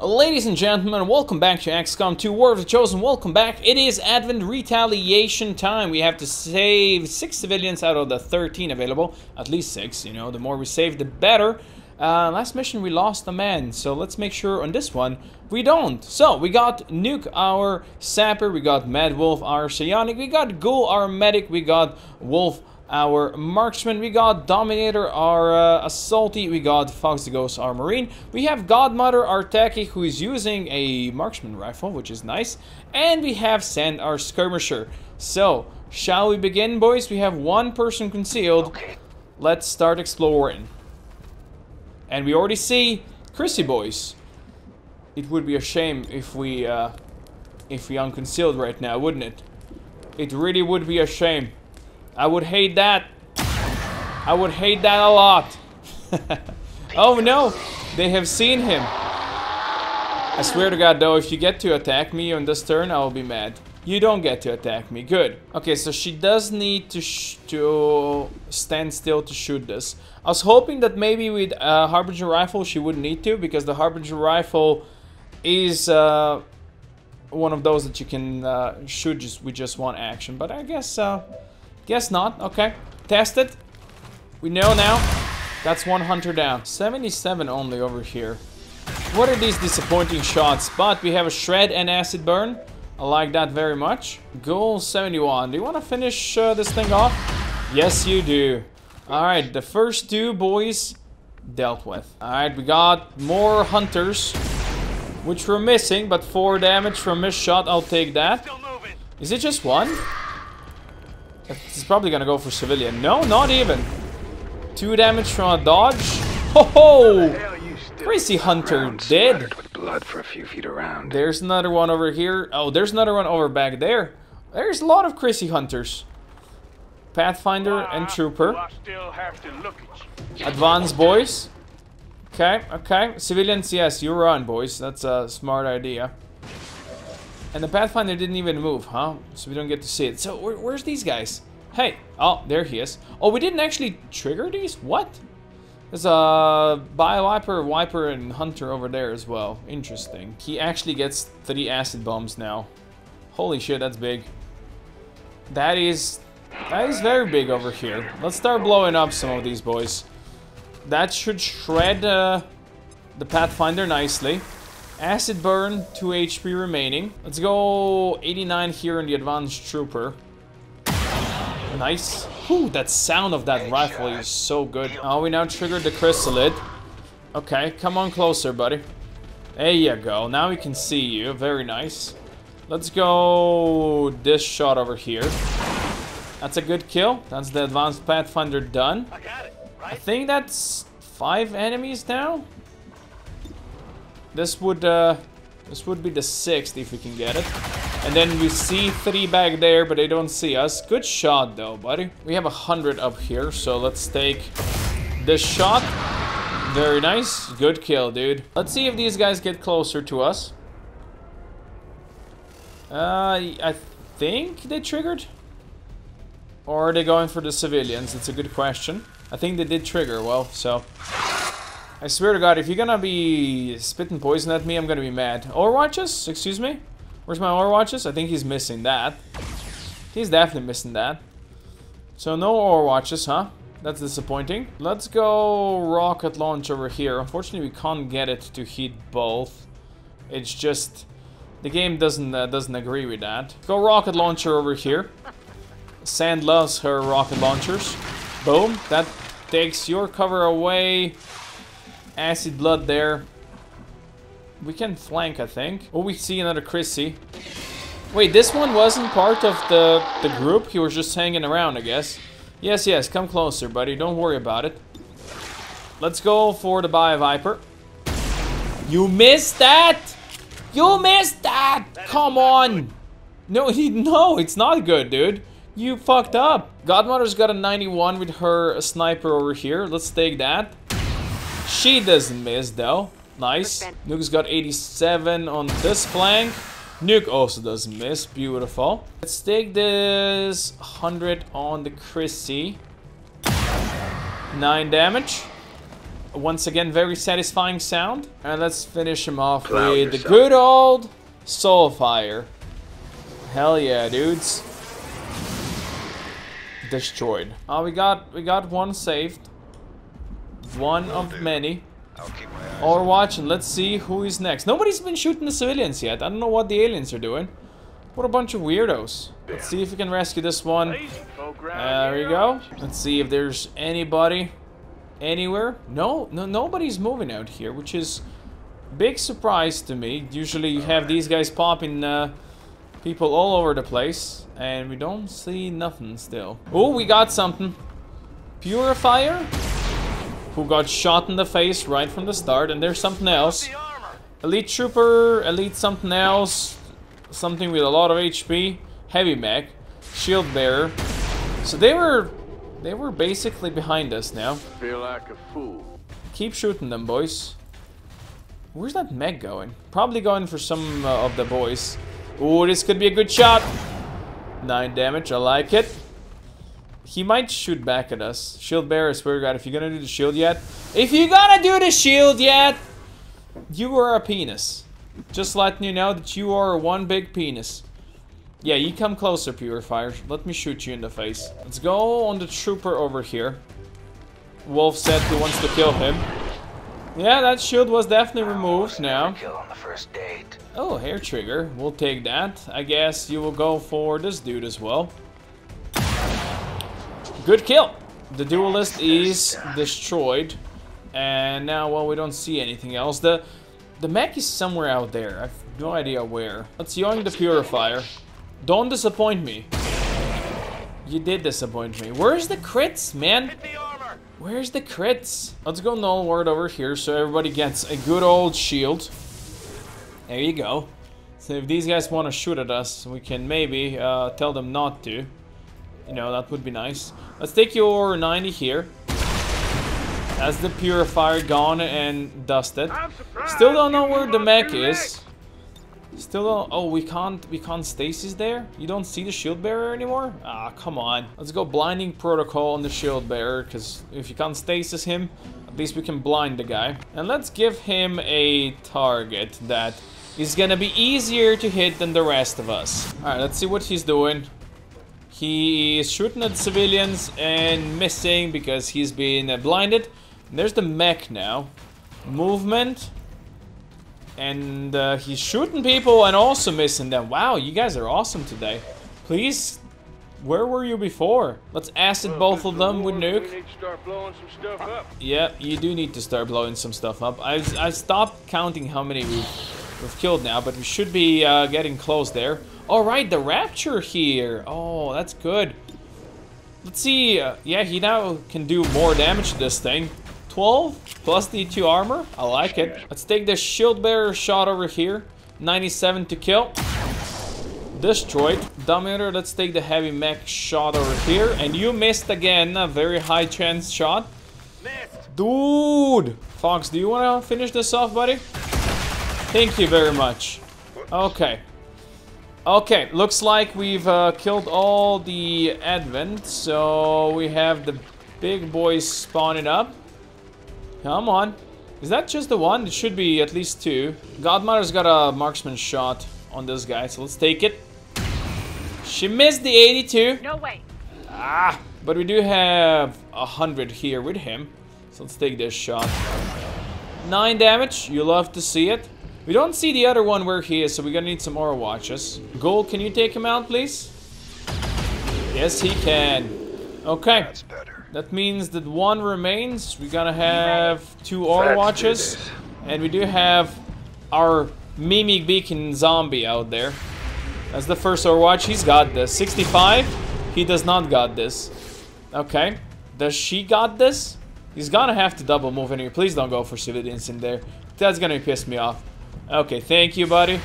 Ladies and gentlemen, welcome back to XCOM 2 War of the Chosen. Welcome back. It is Advent retaliation time. We have to save 6 civilians out of the 13 available. At least 6, you know. The more we save, the better. Uh, last mission we lost a man, so let's make sure on this one we don't. So, we got Nuke, our Sapper, we got Mad Wolf, our Psionic, we got Ghoul, our Medic, we got Wolf, our Marksman, we got Dominator, our uh, Assaulty, we got Fox the Ghost, our Marine, we have Godmother, our Techie, who is using a Marksman rifle, which is nice, and we have Sand, our Skirmisher. So, shall we begin, boys? We have one person concealed. Okay. Let's start exploring. And we already see Chrissy boys. It would be a shame if we uh, if we unconcealed right now, wouldn't it? It really would be a shame. I would hate that. I would hate that a lot. oh no, they have seen him. I swear to God though, if you get to attack me on this turn, I will be mad. You don't get to attack me. Good. Okay, so she does need to to stand still to shoot this. I was hoping that maybe with a Harbinger rifle she wouldn't need to because the Harbinger rifle is uh, one of those that you can uh, shoot just with just one action. But I guess uh, guess not. Okay, test it. We know now. That's one hunter down. 77 only over here. What are these disappointing shots? But we have a shred and acid burn. I like that very much. Ghoul 71. Do you want to finish uh, this thing off? Yes, you do. Alright, the first two boys dealt with. Alright, we got more hunters, which we're missing, but 4 damage from missed shot, I'll take that. Is it just one? It's probably gonna go for civilian. No, not even. 2 damage from a dodge. Ho ho! Crazy Hunter dead. With blood for a few feet around. There's another one over here. Oh, there's another one over back there. There's a lot of Chrissy Hunters. Pathfinder and Trooper. Advance, boys. Okay, okay. Civilians, yes, you run, boys. That's a smart idea. And the Pathfinder didn't even move, huh? So we don't get to see it. So where, where's these guys? Hey, oh, there he is. Oh, we didn't actually trigger these? What? There's a Bio Viper, and Hunter over there as well. Interesting. He actually gets three acid bombs now. Holy shit, that's big. That is... That is very big over here. Let's start blowing up some of these boys. That should shred uh, the Pathfinder nicely. Acid burn, 2 HP remaining. Let's go 89 here in the Advanced Trooper. Nice. Whew, that sound of that rifle is so good. Oh, we now triggered the chrysalid. Okay, come on closer, buddy. There you go. Now we can see you. Very nice. Let's go this shot over here. That's a good kill. That's the advanced Pathfinder done. I got it. I think that's five enemies now. This would uh, this would be the sixth if we can get it. And then we see three back there, but they don't see us. Good shot though, buddy. We have a hundred up here, so let's take this shot. Very nice. Good kill, dude. Let's see if these guys get closer to us. Uh, I think they triggered. Or are they going for the civilians? It's a good question. I think they did trigger, well, so... I swear to god, if you're gonna be spitting poison at me, I'm gonna be mad. Overwatches? Excuse me? Where's my Overwatches? I think he's missing that. He's definitely missing that. So no Overwatches, huh? That's disappointing. Let's go rocket launch over here. Unfortunately, we can't get it to hit both. It's just... The game doesn't uh, doesn't agree with that. Go rocket launcher over here. Sand loves her rocket launchers. Boom. That takes your cover away. Acid blood there. We can flank, I think. Oh, we see another Chrissy. Wait, this one wasn't part of the, the group? He was just hanging around, I guess. Yes, yes, come closer, buddy. Don't worry about it. Let's go for the Bio Viper. You missed that! You missed that! Come on! No, he, no, it's not good, dude. You fucked up. Godmother's got a 91 with her sniper over here. Let's take that. She doesn't miss, though. Nice. Nuke's got 87 on this flank. Nuke also doesn't miss. Beautiful. Let's take this 100 on the Chrissy. 9 damage. Once again, very satisfying sound. And let's finish him off Cloud with the good old Soulfire. Hell yeah, dudes. Destroyed. Oh, we got we got one saved. One of many. I'll keep my eyes. Overwatch, and let's see who is next. Nobody's been shooting the civilians yet. I don't know what the aliens are doing. What a bunch of weirdos. Let's see if we can rescue this one. There we go. Let's see if there's anybody anywhere. No, no, nobody's moving out here, which is big surprise to me. Usually you have these guys popping uh, people all over the place, and we don't see nothing still. Oh, we got something. Purifier, who got shot in the face right from the start, and there's something else. Elite Trooper, Elite something else, something with a lot of HP, Heavy Mech, Shield Bearer. So they were, they were basically behind us now. Feel like a fool. Keep shooting them, boys. Where's that mech going? Probably going for some uh, of the boys. Ooh, this could be a good shot. Nine damage, I like it. He might shoot back at us. Shield bearer, swear to God, if you're gonna do the shield yet. If you're gonna do the shield yet, you are a penis. Just letting you know that you are one big penis. Yeah, you come closer, Purifier. Let me shoot you in the face. Let's go on the trooper over here. Wolf said he wants to kill him. Yeah, that shield was definitely removed now. Kill on the first date. Oh, hair trigger. We'll take that. I guess you will go for this dude as well. Good kill. The duelist is destroyed. And now, well, we don't see anything else. The the mech is somewhere out there. I've no idea where. Let's yoink the purifier. Don't disappoint me. You did disappoint me. Where's the crits, man? Where's the crits? Let's go null ward over here so everybody gets a good old shield. There you go. So if these guys want to shoot at us, we can maybe uh, tell them not to. You know, that would be nice. Let's take your 90 here. That's the purifier gone and dusted. Still don't know where the mech is. Still don't. Oh, we can't. We can't stasis there. You don't see the shield bearer anymore. Ah, come on. Let's go blinding protocol on the shield bearer, because if you can't stasis him, at least we can blind the guy. And let's give him a target that is gonna be easier to hit than the rest of us. All right, let's see what he's doing. He is shooting at civilians and missing because he's been uh, blinded. There's the mech now. Movement. And uh, he's shooting people and also missing them. Wow, you guys are awesome today. Please, where were you before? Let's acid both of them with nuke. We need to start blowing some stuff up. Yeah, you do need to start blowing some stuff up. I've, I've stopped counting how many we've, we've killed now, but we should be uh, getting close there. All right, the Rupture here. Oh, that's good. Let's see. Uh, yeah, he now can do more damage to this thing. 12 plus the 2 armor. I like it. Let's take the shield bearer shot over here. 97 to kill. Destroyed. Dominator, let's take the heavy mech shot over here. And you missed again. A very high chance shot. Dude! Fox, do you want to finish this off, buddy? Thank you very much. Okay. Okay, looks like we've uh, killed all the Advent, so we have the big boys spawning up. Come on. Is that just the one? It should be at least two. Godmother's got a marksman shot on this guy, so let's take it. She missed the 82. No way. Ah, but we do have a hundred here with him. So let's take this shot. Nine damage. You love to see it. We don't see the other one where he is, so we're gonna need some more watches. Gold, can you take him out, please? Yes, he can. Okay. That's better. That means that one remains. We're gonna have two Let's do And we do have our Mimic Beacon zombie out there. That's the first aura watch. He's got this. 65. He does not got this. Okay. Does she got this? He's gonna have to double move in here. Please don't go for civilians in there. That's gonna piss me off. Okay, thank you, buddy.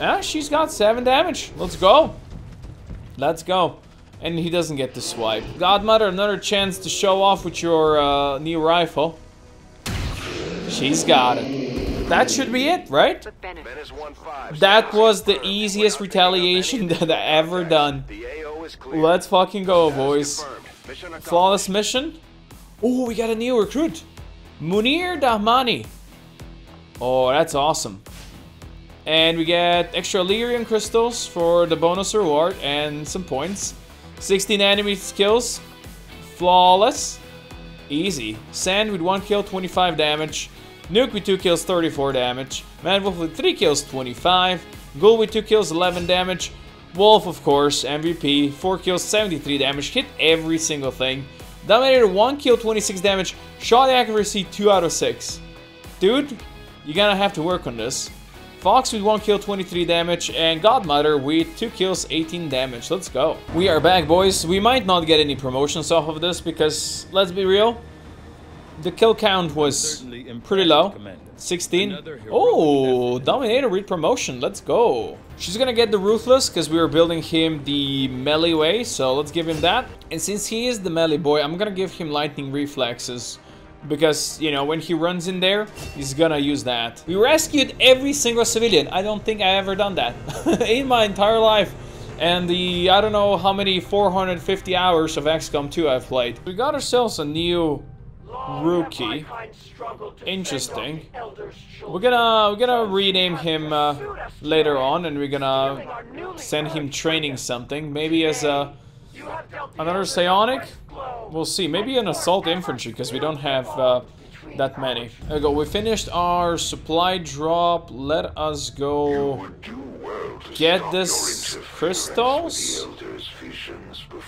Ah, she's got 7 damage. Let's go. Let's go. And he doesn't get the swipe. Godmother, another chance to show off with your uh, new rifle. She's got it. That should be it, right? With benefit. Menace 1-5. That was the easiest retaliation that I ever done. The AO is clear. Let's fucking go, boys. confirmed. Mission. Flawless mission. Oh, we got a new recruit. Munir Dahmani. Oh, that's awesome. And we get extra Elerium crystals for the bonus reward and some points. 16 enemy skills. Flawless. Easy. Sand with 1 kill, 25 damage. Nuke with 2 kills, 34 damage. Mad Wolf with 3 kills, 25. Ghoul with 2 kills, 11 damage. Wolf, of course, MVP. 4 kills, 73 damage. Hit every single thing. Dominator 1 kill, 26 damage. Shot accuracy 2 out of 6. Dude, you're gonna have to work on this. Fox with 1 kill, 23 damage, and Godmother with 2 kills, 18 damage. Let's go. We are back, boys. We might not get any promotions off of this because, let's be real, the kill count was pretty low. 16. Oh, Dominator with promotion. Let's go. She's gonna get the Ruthless because we are building him the melee way, so let's give him that. And since he is the melee boy, I'm gonna give him Lightning Reflexes because, you know, when he runs in there, he's gonna use that. We rescued every single civilian. I don't think I ever done that in my entire life. And the, I don't know how many 450 hours of XCOM 2 I've played. We got ourselves a new rookie. Interesting. We're gonna we're gonna rename him uh, later on, and we're gonna send him training something. Maybe as a another psionic. We'll see. Maybe an assault infantry because we don't have uh, that many. There we go. We finished our supply drop. Let us go get this crystals.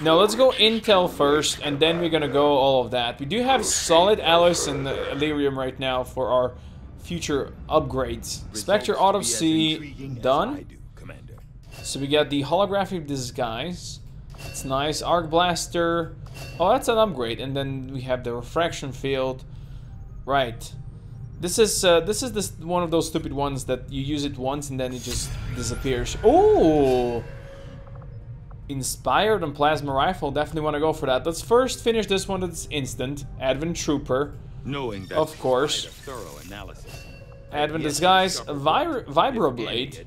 Now let's go intel first, and then we're gonna go all of that. We do have solid alloys and Elerium right now for our future upgrades. Spectre Autopsy done. So we got the holographic disguise. It's nice. Arc Blaster. Oh, that's an upgrade. And then we have the refraction field. Right. This is uh, this is this one of those stupid ones that you use it once and then it just disappears. Oh. Inspired on Plasma Rifle, definitely want to go for that. Let's first finish this one that's instant. Advent Trooper. Knowing that of course. thorough analysis. Advent Disguise, Vibra Vibroblade.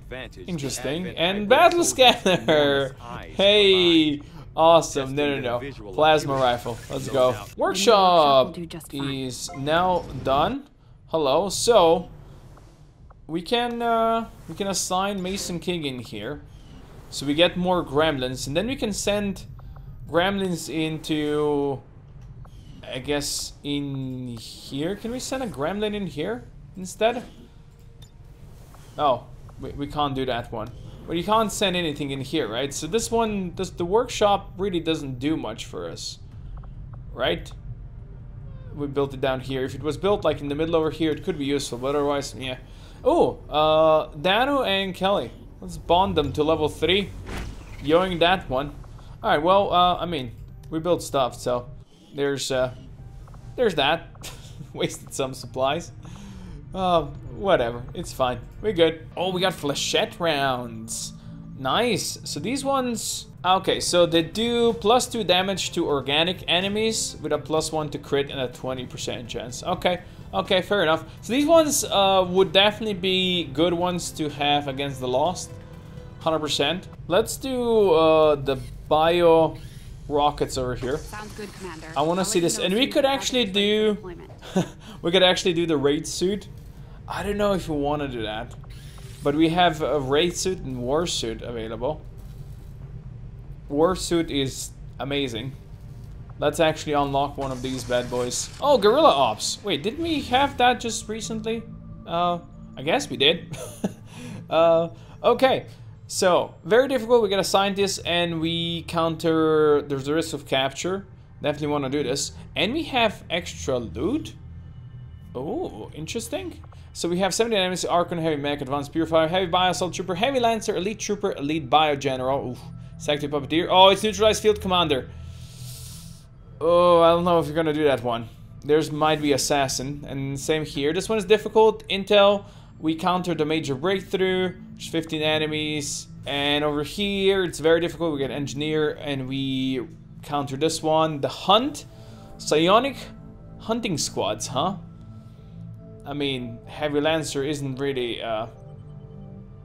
Interesting. And Battle Scanner! Hey! Awesome. No, no, no. Plasma Rifle. Let's go. Workshop is now done. Hello. So, we can, uh, we can assign Mason King in here. So we get more gremlins, and then we can send gremlins into, I guess, in here. Can we send a gremlin in here instead? Oh, we, we can't do that one. But you can't send anything in here, right? So this one, this, the workshop really doesn't do much for us, right? We built it down here. If it was built like in the middle over here, it could be useful, but otherwise, yeah. Oh, uh, Danu and Kelly. Let's bond them to level 3. Yoing that one. Alright, well, uh, I mean, we built stuff, so there's, uh, there's that. Wasted some supplies. Uh, whatever. It's fine. We're good. Oh, we got flechette rounds. Nice. So these ones... Okay, so they do plus 2 damage to organic enemies with a plus 1 to crit and a 20% chance. Okay, okay, fair enough. So these ones uh, would definitely be good ones to have against the Lost. 100%. Let's do uh, the bio rockets over here. Sounds good, Commander. I want to see this. And we could actually package is ready for do... we could actually do the raid suit. I don't know if we want to do that. But we have a raid suit and war suit available. War suit is amazing. Let's actually unlock one of these bad boys. Oh, Guerrilla Ops. Wait, didn't we have that just recently? Uh, I guess we did. uh, okay. So, very difficult. We got a scientist and we counter... There's a risk of capture. Definitely want to do this. And we have extra loot. Oh, interesting. So we have 70 enemies, Archon, Heavy Mech, Advanced Purifier, Heavy Bio Assault Trooper, Heavy Lancer, Elite Trooper, Elite Bio General, Oof. Sector Puppeteer. Oh, it's Neutralized Field Commander. Oh, I don't know if you're gonna do that one. There's might be Assassin, and same here. This one is difficult. Intel, we counter the Major Breakthrough, there's 15 enemies. And over here, it's very difficult. We get Engineer, and we counter this one. The Hunt, Psionic Hunting Squads, huh? I mean, Heavy Lancer isn't really uh,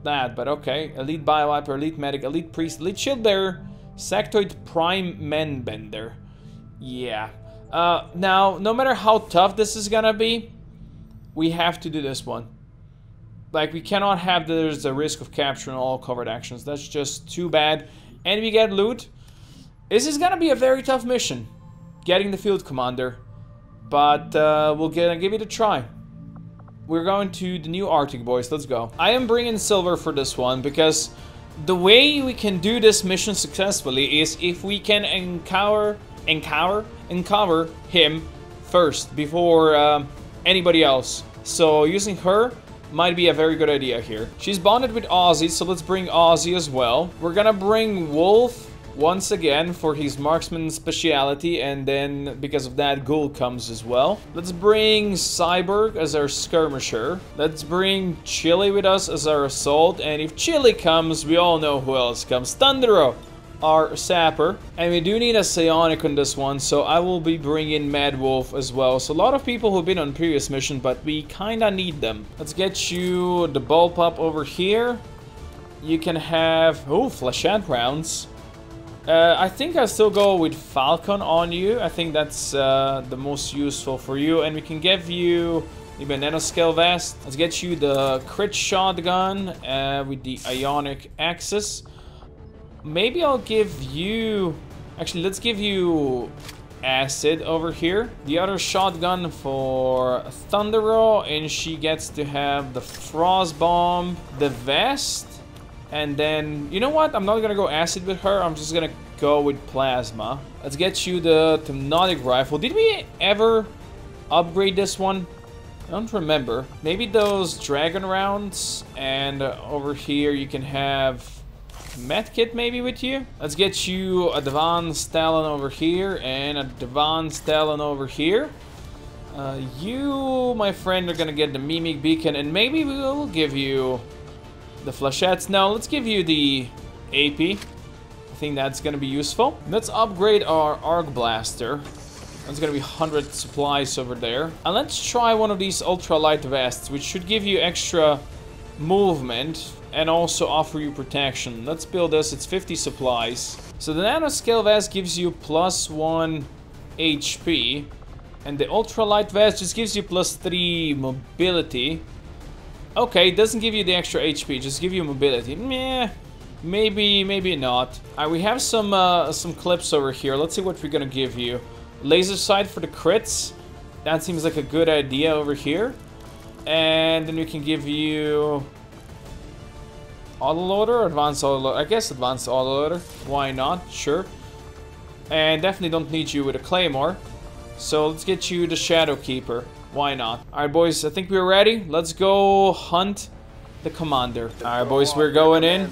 that, but okay. Elite Bioviper, Elite Medic, Elite Priest, Elite Shield Bearer, Sectoid Prime Menbender. Yeah. Uh, now, no matter how tough this is gonna be, we have to do this one. Like, we cannot have there's a risk of capturing all covered actions. That's just too bad. And we get loot. This is gonna be a very tough mission. Getting the field commander. But uh, we'll get, give it a try. We're going to the new Arctic boys. Let's go. I am bringing silver for this one because the way we can do this mission successfully is if we can encounter, encounter, encounter him first before um, anybody else. So using her might be a very good idea here. She's bonded with Ozzy, so let's bring Ozzy as well. We're gonna bring Wolf once again for his marksman speciality and then because of that Ghoul comes as well. Let's bring Cyborg as our skirmisher. Let's bring Chili with us as our assault and if Chili comes we all know who else comes. Thundero our sapper. And we do need a psionic on this one, so I will be bringing Mad Wolf as well. So a lot of people who've been on previous mission, but we kinda need them. Let's get you the bullpup over here. You can have... Oh, flechette rounds. Uh, I think I'll still go with Falcon on you. I think that's uh, the most useful for you. And we can give you maybe a nanoscale vest. Let's get you the crit shotgun uh, with the ionic axis. Maybe I'll give you... Actually, let's give you acid over here. The other shotgun for Thundero, and she gets to have the frost bomb, the vest, and then, you know what? I'm not gonna go acid with her. I'm just gonna go with plasma. Let's get you the hypnotic rifle. Did we ever upgrade this one? I don't remember. Maybe those dragon rounds, and uh, over here you can have medkit maybe with you. Let's get you a advanced Talon over here and a advanced Talon over here. Uh, you, my friend, are gonna get the Mimic Beacon and maybe we'll give you the flechettes. No, let's give you the AP. I think that's gonna be useful. Let's upgrade our Arc Blaster. That's gonna be 100 supplies over there. And let's try one of these ultralight vests, which should give you extra movement and also offer you protection. Let's build this, it's 50 supplies. So the nanoscale vest gives you plus 1 HP, and the ultralight vest just gives you plus 3 mobility. Okay, it doesn't give you the extra HP, just give you mobility. Meh, maybe, maybe not. We have some, uh, some clips over here. Let's see what we're gonna give you. Laser sight for the crits. That seems like a good idea over here. And then we can give you autoloader, advanced autoloader. I guess advanced autoloader. Why not? Sure. And definitely don't need you with a claymore. So let's get you the Shadow Keeper. Why not? Alright boys, I think we're ready. Let's go hunt the commander. Alright boys, we're going in.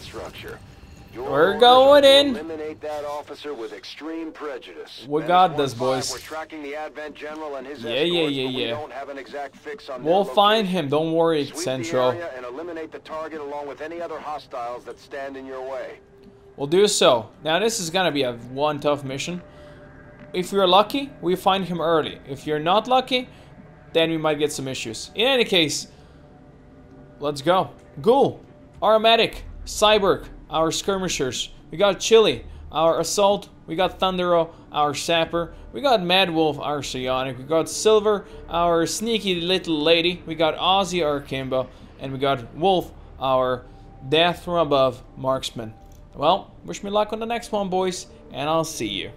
We're going in. Eliminate that officer with extreme prejudice. We got this, boys. We're tracking the Advent General and his Yeah, yeah, escorts, yeah, we yeah. don't have an exact fix on We'll find him, don't worry, Sweep Central. the area and eliminate the target along with any other hostiles that stand in your way. We'll do so. Now this is gonna be a one tough mission. If you're lucky, we find him early. If you're not lucky, then we might get some issues. In any case, let's go. Ghoul, Aromatic, Cyborg, our skirmishers. We got Chili, our assault. We got Thundero, our sapper. We got Mad Wolf, our psionic. We got Silver, our sneaky little lady. We got Ozzy, our Kimbo. And we got Wolf, our death from above marksman. Well, wish me luck on the next one, boys, and I'll see you.